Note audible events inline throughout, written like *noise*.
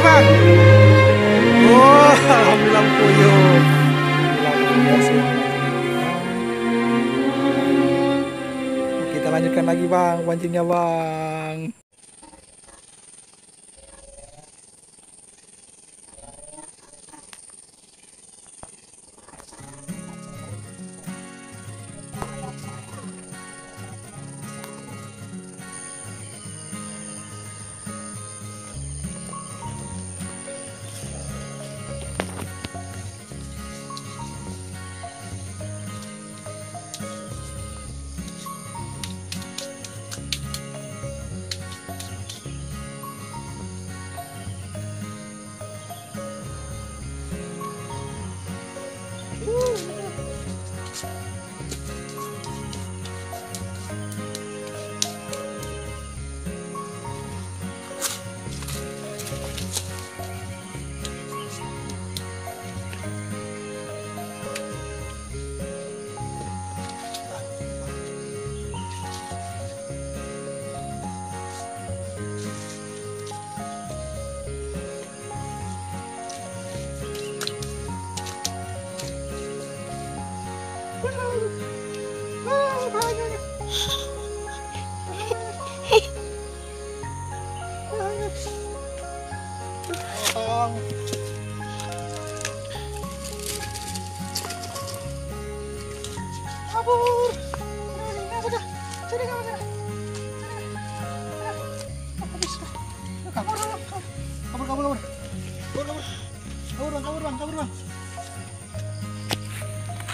bang? Oh, alhamdulillah puyuh. Kita lanjutkan lagi bang, pancingnya. Bang.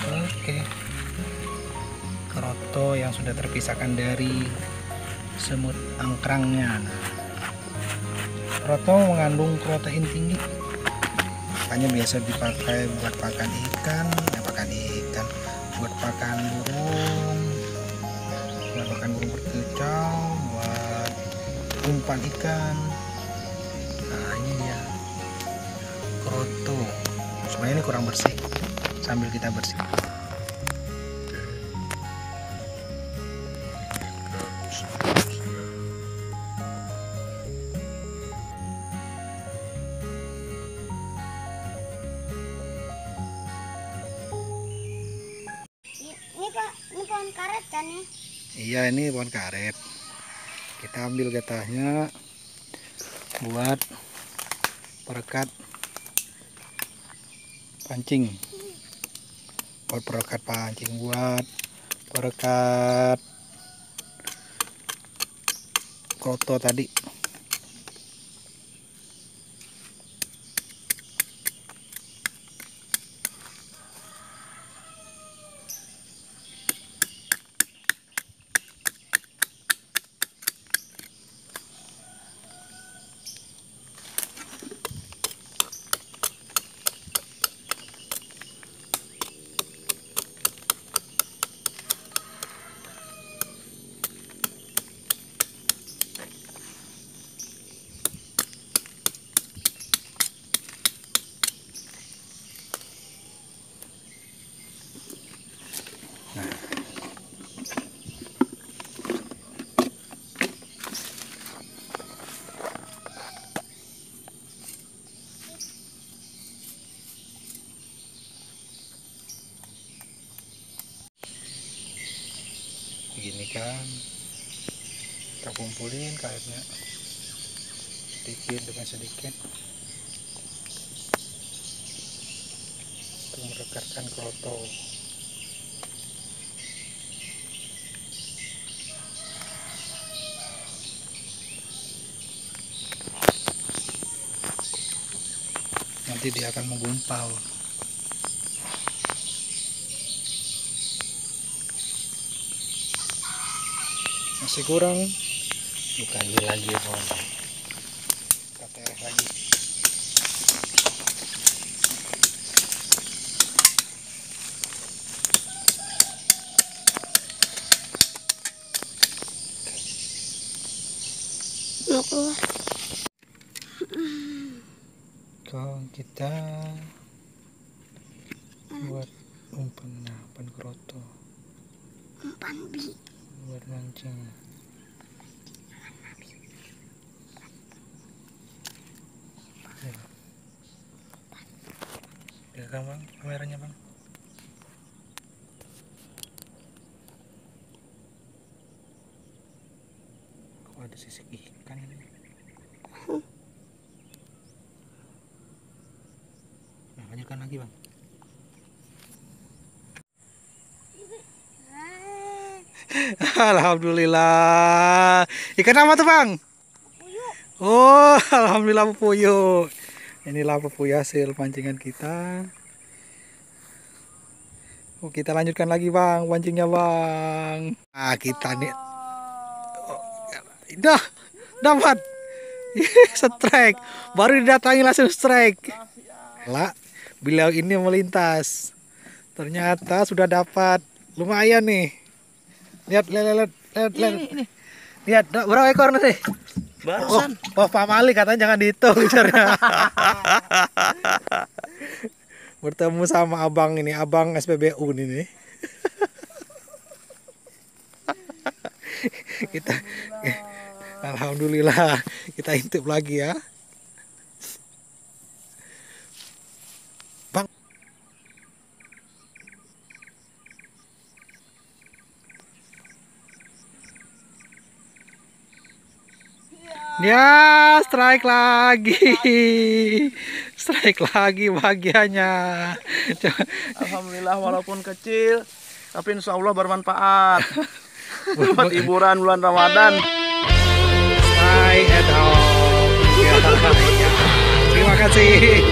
Oke. Keroto yang sudah terpisahkan dari semut angkrangnya. Kroto mengandung protein tinggi. Makanya biasa dipakai buat pakan ikan ya pakan ikan. Buat pakan burung buat pakan burung berkicau buat umpan ikan. Nah ini dia. Kroto sebenarnya ini kurang bersih. Sambil kita bersih. Ini pak, ini pohon karet kan ya? Iya ini pohon karet. Kita ambil getahnya buat perekat pancing. Buat perekat pancing buat perekat kroto tadi. Begini kan. Kita kumpulin karetnya sedikit demi sedikit untuk merekatkan kroto. Nanti dia akan menggumpal. Masih kurang. Bukan lagi pohon. Kita tereh lagi. Mau. Kalau kita buat umpan umpan kroto Umpan bi buat mancing. Ya kan bang. Kameranya bang. Kok ada sisik ikan ini? Makanya nah, kan lagi bang. *laughs* Alhamdulillah. Ikan apa tuh bang? Oh, *laughs* alhamdulillah puyuh. Inilah puyuh hasil pancingan kita. Oh, kita lanjutkan lagi bang, pancingnya bang. Ah, kita nih. Oh, dah, dapat. *laughs* strike. Baru didatangi langsung strike. Lah, beliau ini melintas. Ternyata sudah dapat. Lumayan nih. Lihat, lihat, lihat, lihat, lihat. Lihat, dah, berapa ekor nih? Oh, oh, Pak Mali katanya jangan dihitung bicaranya. *laughs* Bertemu sama abang ini, abang SPBU ini nih. *laughs* kita Alhamdulillah kita intip lagi ya. Ya, strike lagi. *laughs* Strike lagi bagiannya. Alhamdulillah walaupun kecil tapi insya Allah bermanfaat. *laughs* Buat hiburan bulan Ramadan. Strike at. Ya, ya. Terima kasih.